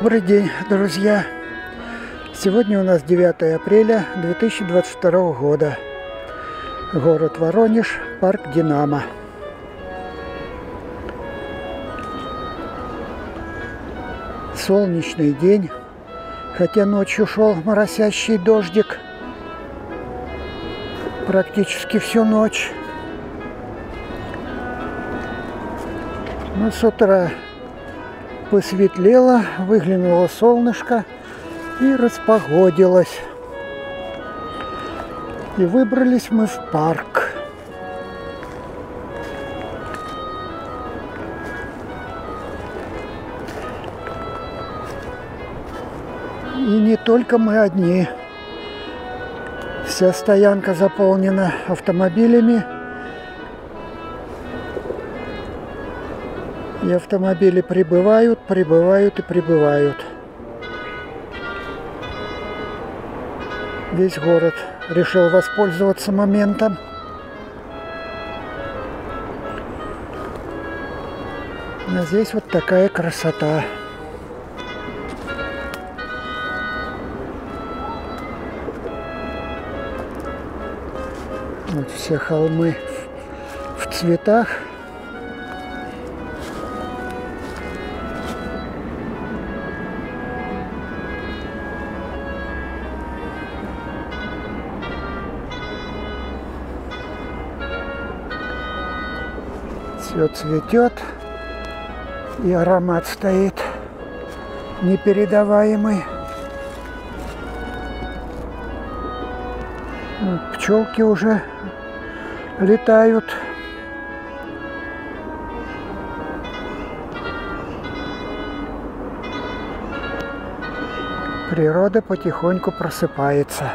Добрый день, друзья! Сегодня у нас 9 апреля 2022 года. Город Воронеж, парк «Динамо». Солнечный день, хотя ночью шел моросящий дождик практически всю ночь. Но с утра посветлело, выглянуло солнышко и распогодилось. И выбрались мы в парк. И не только мы одни. Вся стоянка заполнена автомобилями. И автомобили прибывают, прибывают и прибывают. Весь город решил воспользоваться моментом. А здесь вот такая красота. Вот все холмы в цветах. Все цветет, и аромат стоит непередаваемый. Пчелки уже летают. Природа потихоньку просыпается.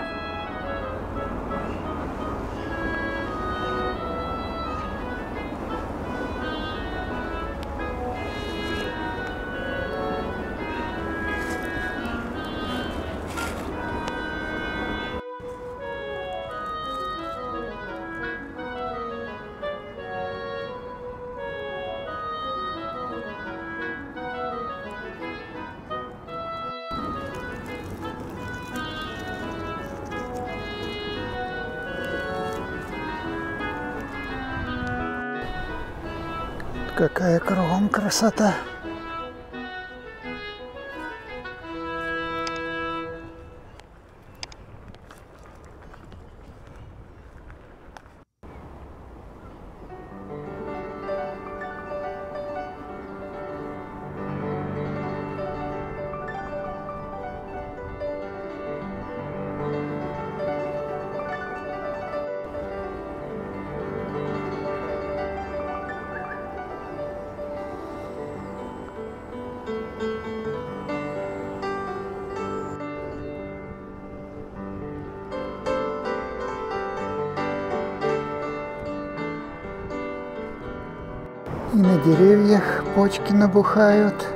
Какая кругом красота. И на деревьях почки набухают.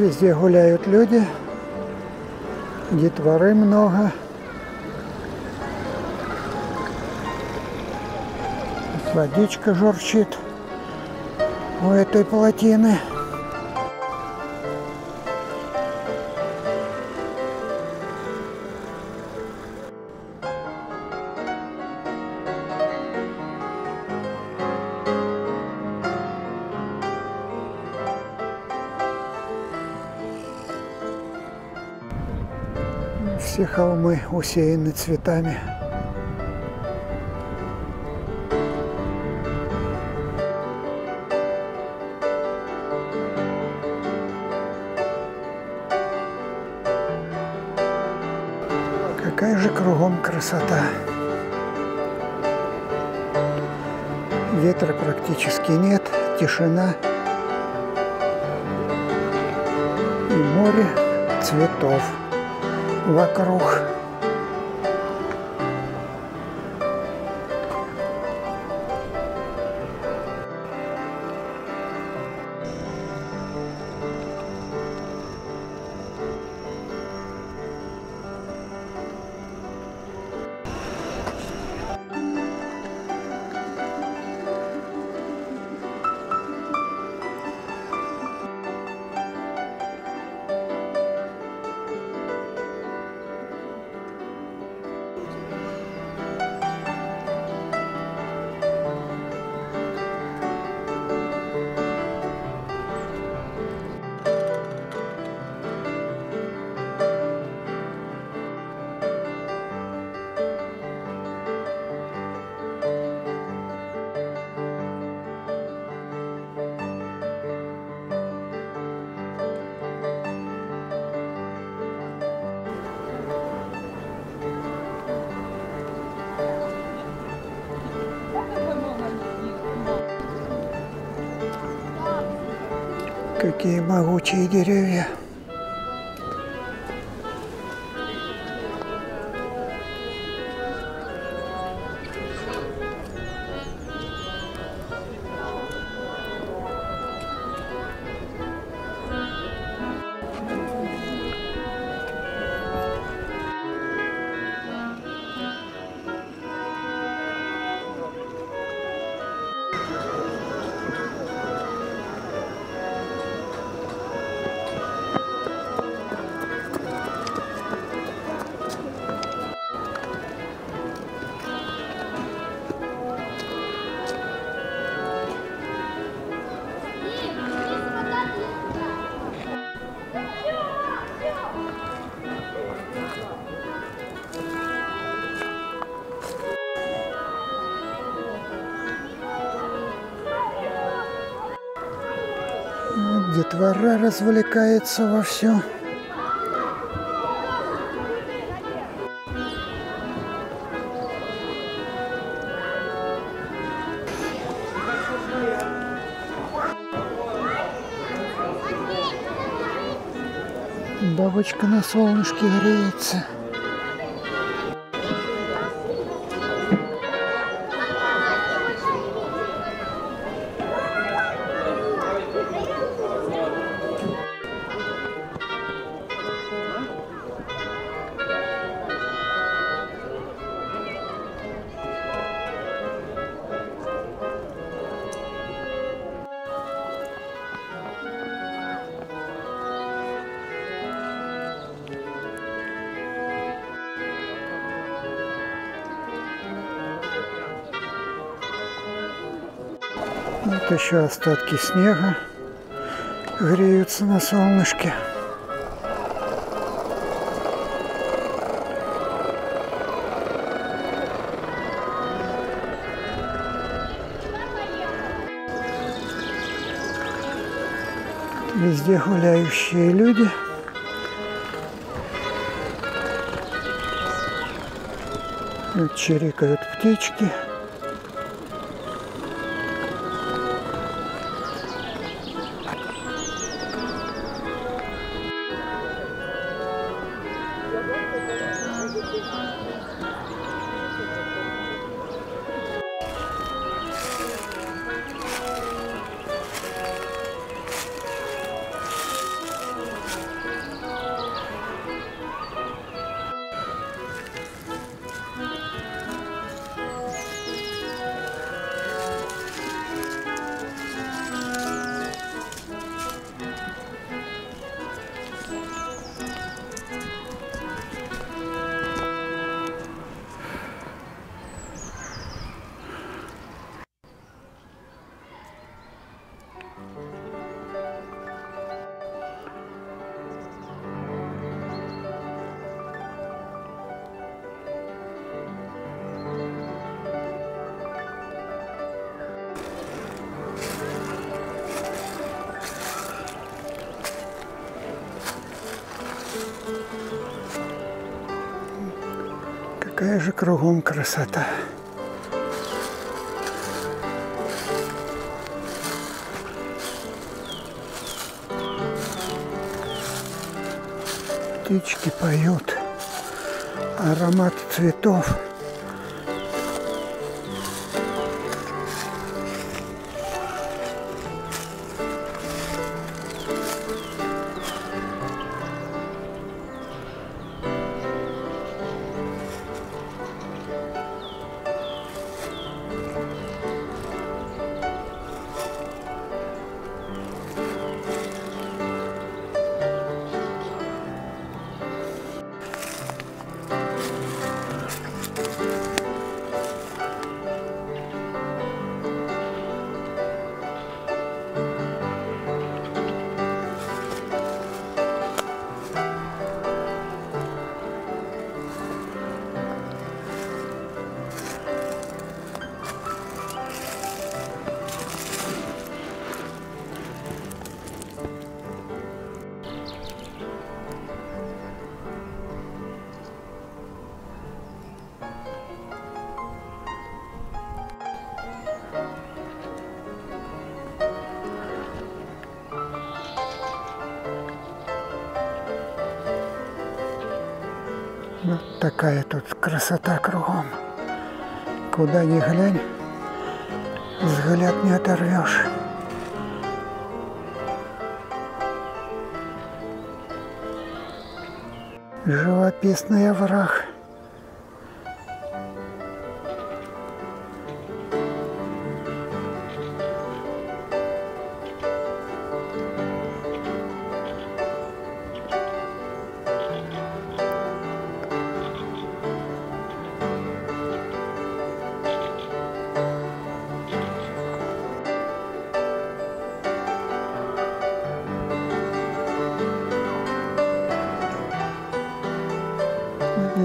Везде гуляют люди, детворы много. Водичка журчит у этой плотины. Холмы усеяны цветами. Какая же кругом красота. Ветра практически нет, тишина и море цветов вокруг. Какие могучие деревья. Детвора развлекается вовсю. Бабочка на солнышке греется. Еще остатки снега греются на солнышке. Везде гуляющие люди. Чирикают птички. Какая же кругом красота. Птички поют. Аромат цветов. Вот такая тут красота кругом. Куда ни глянь, взгляд не оторвешь. Живописный овраг.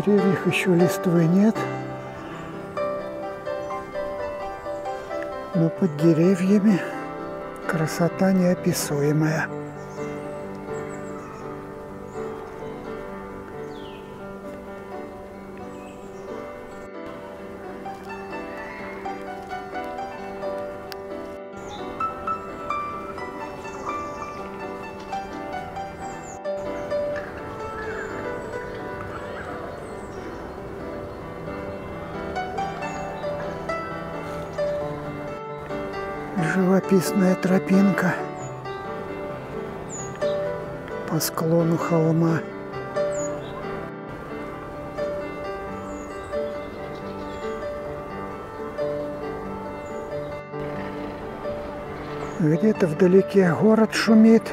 Деревьях еще листвы нет. Но под деревьями красота неописуемая. Живописная тропинка по склону холма. Где-то вдалеке город шумит.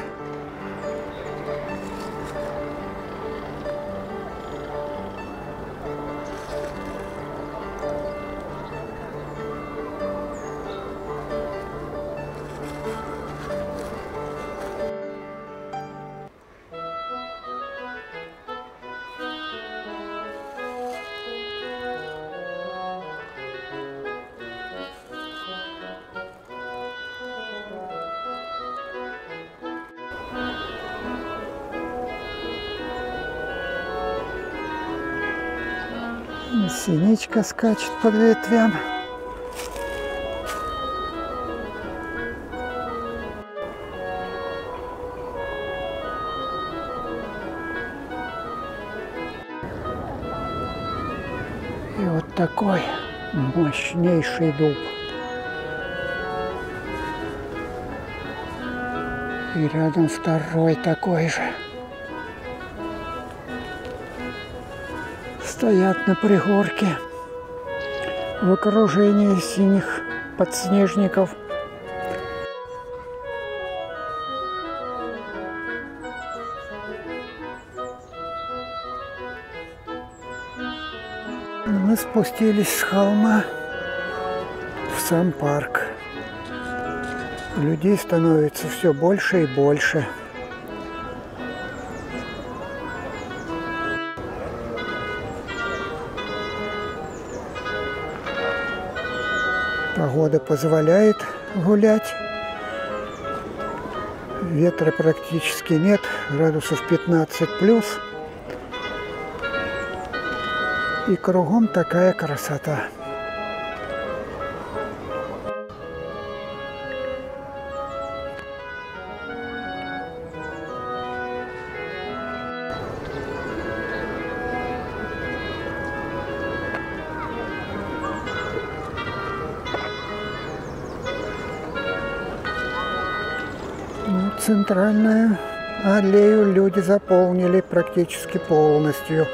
Синичка скачет под ветвям. И вот такой мощнейший дуб. И рядом второй такой же. Стоят на пригорке в окружении синих подснежников. Мы спустились с холма в сам парк. Людей становится все больше и больше. Погода позволяет гулять. Ветра практически нет, градусов 15 плюс. И кругом такая красота. Центральную аллею люди заполнили практически полностью.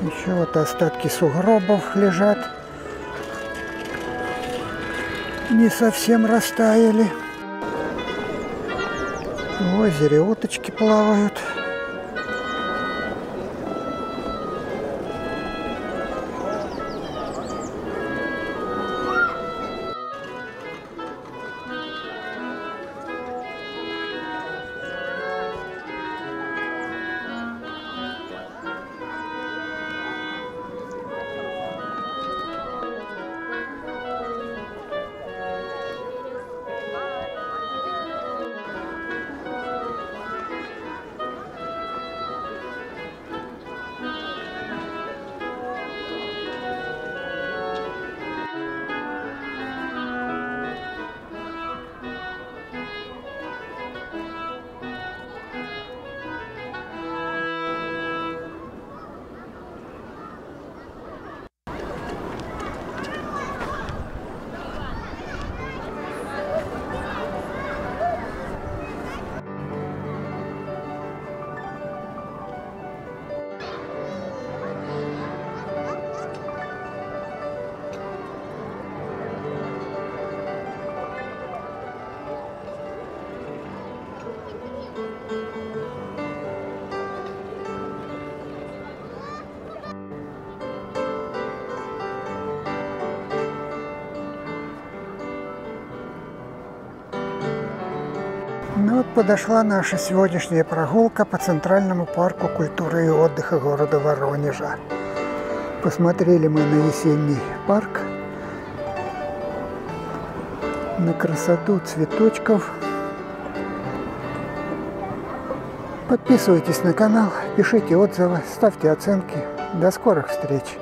Еще вот остатки сугробов лежат. Не совсем растаяли. В озере уточки плавают. Подошла наша сегодняшняя прогулка по Центральному парку культуры и отдыха города Воронежа. Посмотрели мы на весенний парк, на красоту цветочков. Подписывайтесь на канал, пишите отзывы, ставьте оценки. До скорых встреч!